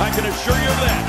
I can assure you of that.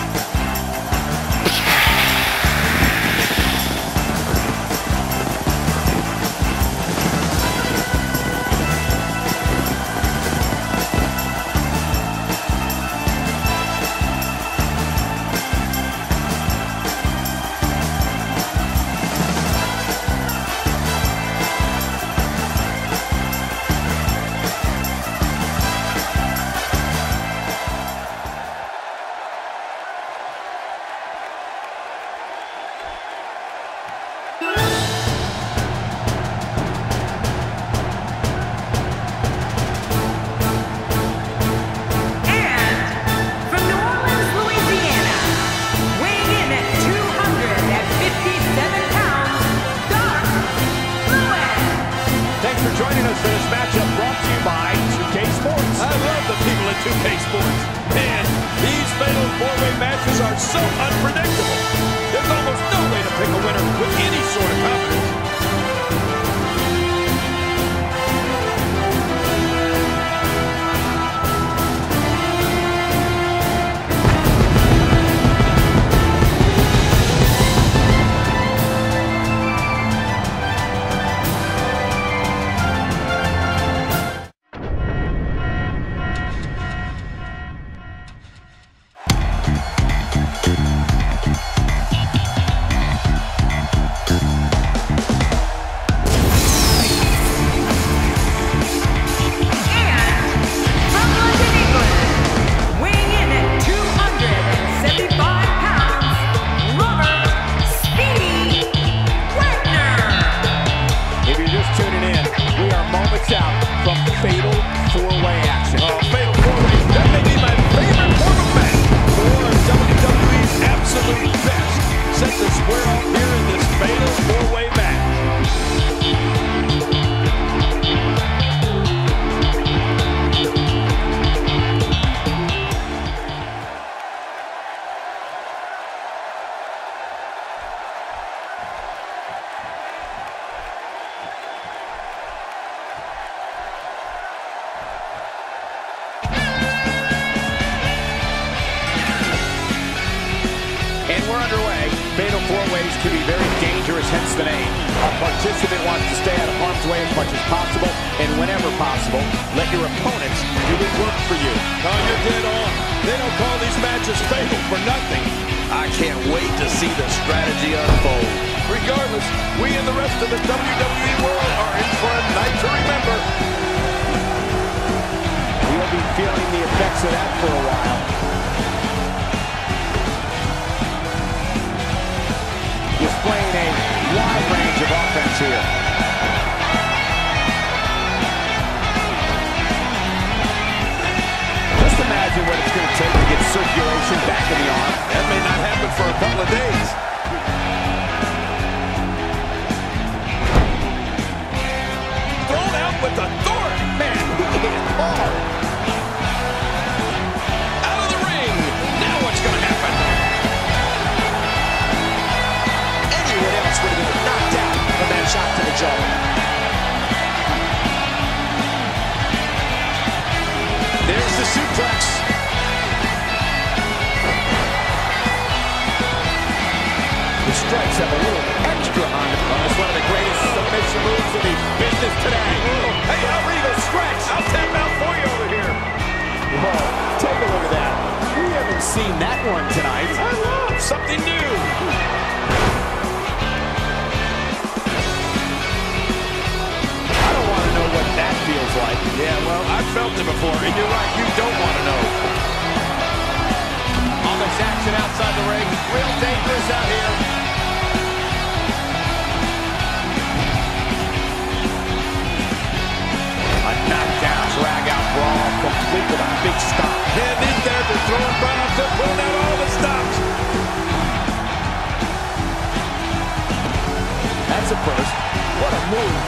At 2K Sports. Man, these fatal four-way matches are so unpredictable. There's almost no way to pick a winner with any sort of confidence. And we're underway. Fatal four ways can be very dangerous, hence the name. A participant wants to stay out of harm's way as much as possible, and whenever possible, let your opponents do the work for you. Oh, you're dead on. They don't call these matches fatal for nothing. I can't wait to see the strategy unfold. Regardless, we and the rest of the WWE world are in for a night to remember. We'll be feeling the effects of that for a while. Displaying a wide range of offense here. Just imagine what it's going to take to get circulation back in the arm. That may not happen for a couple of days. Seen that one tonight. I love something new. I don't want to know what that feels like. Yeah, well, I've felt it before, and you're right, you don't want to know. All this action outside the ring. Real dangerous out here. First. What a move.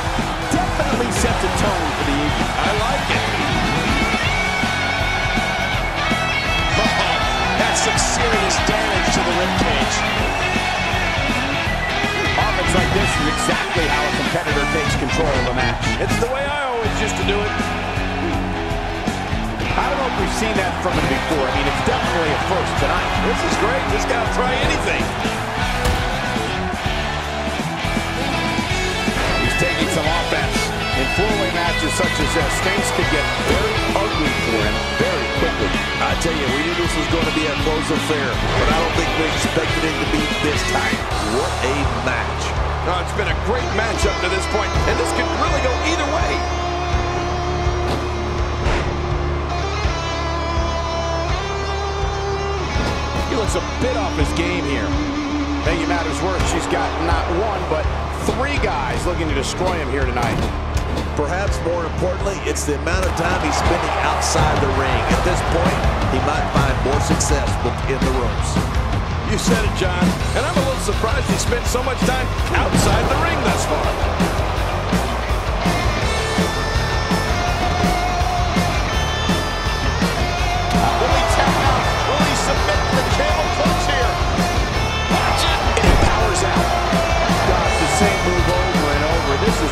Definitely sets a tone for the evening. I like it. Oh, that's some serious damage to the ribcage. Offense like this is exactly how a competitor takes control of a match. It's the way I always used to do it. I don't know if we've seen that from him before. I mean, it's definitely a first tonight. This is great. This guy will try anything. Some offense. In four-way matches such as this, things could get very ugly for him very quickly. I tell you, we knew this was going to be a close affair, but I don't think we expected it to be this tight. What a match. No, it's been a great match up to this point, and this could really go either way. He looks a bit off his game here. Making matters worse, she's got not one, but three guys looking to destroy him here tonight. Perhaps more importantly, it's the amount of time he's spending outside the ring. At this point, he might find more success within the ropes. You said it, John. And I'm a little surprised he spent so much time outside the ring thus far.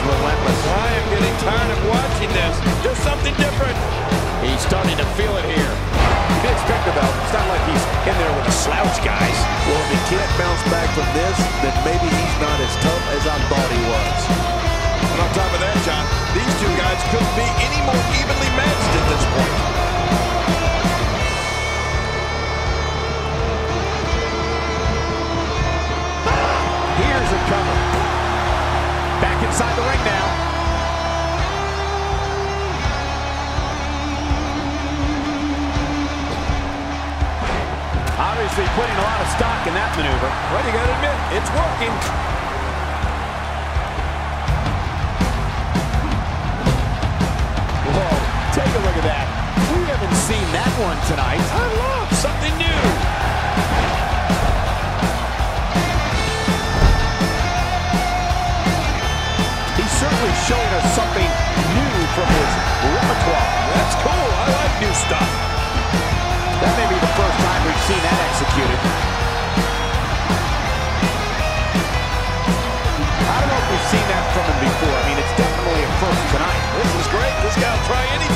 Relentless. I am getting tired of watching this. Do something different. He's starting to feel it here. You can expect it, though. It's not like he's in there with a slouch, guys. Well, if he can't bounce back from this, then maybe he's not as tough as I thought he was. And on top of that, John, these two guys couldn't be any more evenly matched at this point. Obviously putting a lot of stock in that maneuver. Well, you got to admit, it's working. Whoa, take a look at that. We haven't seen that one tonight. I love something new. He's certainly showing us something new from his repertoire. That's cool. I like new stuff. That may be the first time we've seen that executed. I don't know if we've seen that from him before. I mean, it's definitely a first tonight. This is great. This guy will try anything.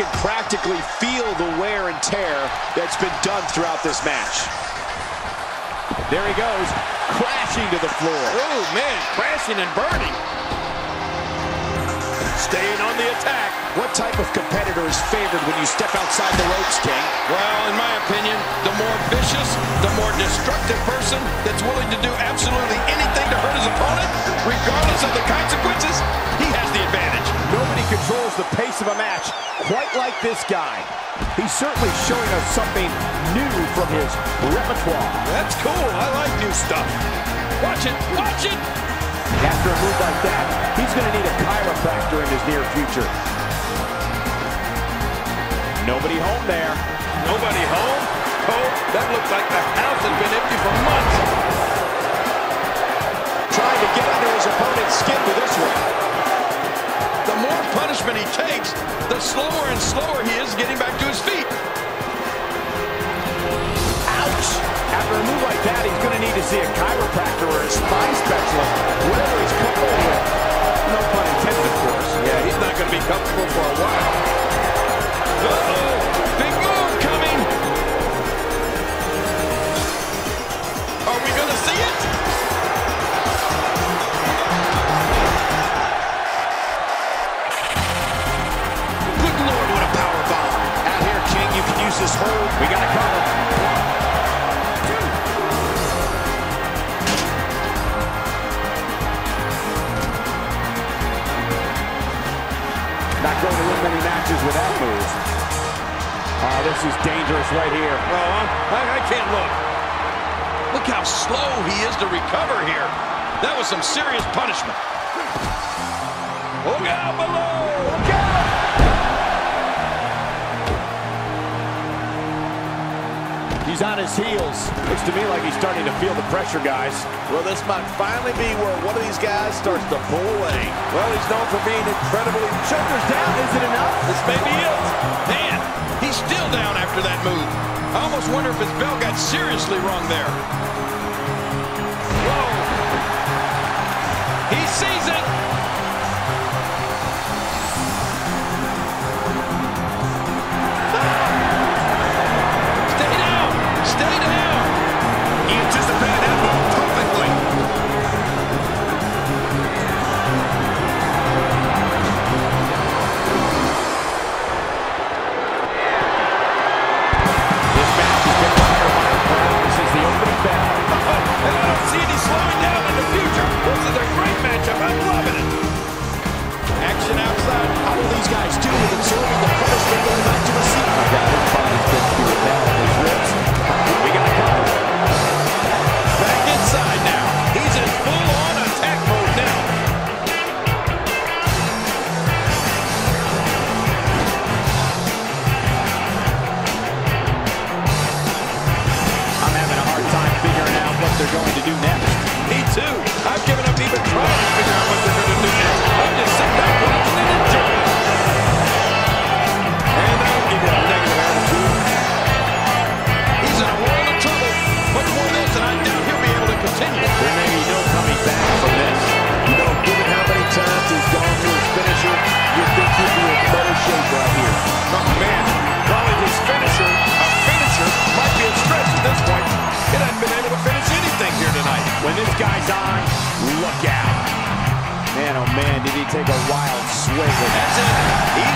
Can practically feel the wear and tear that's been done throughout this match. There he goes, crashing to the floor. Oh, man, crashing and burning. Staying on the attack. What type of competitor is favored when you step outside the ropes, King? Well, in my opinion, the more vicious, the more destructive person that's willing to do absolutely anything to hurt his opponent, regardless of the consequences, he has the advantage. Nobody controls the pace of a match quite like this guy. He's certainly showing us something new from his repertoire. That's cool. I like new stuff. Watch it. Watch it. After a move like that, he's going to need a chiropractor in his near future. Nobody home there. Nobody home. Oh, that looks like the house has been empty for months. Trying to get under his opponent's skin with this one punishment he takes, the slower and slower he is getting back to his feet. Ouch! After a move like that, he's going to need to see a chiropractor or a spine specialist. Not going to win many matches with that move. Oh, this is dangerous right here. Oh, I, I can't look. Look how slow he is to recover here. That was some serious punishment. Oh, God, below. He's on his heels. Looks to me like he's starting to feel the pressure, guys. Well, this might finally be where one of these guys starts to pull away. Well, he's known for being incredibly... Shoulders down. Is it enough? This may be it. Man, he's still down after that move. I almost wonder if his bell got seriously wrong there. Whoa. He sees it. What will these guys do with observing the punishment going back to the take a wild swing. That's it. He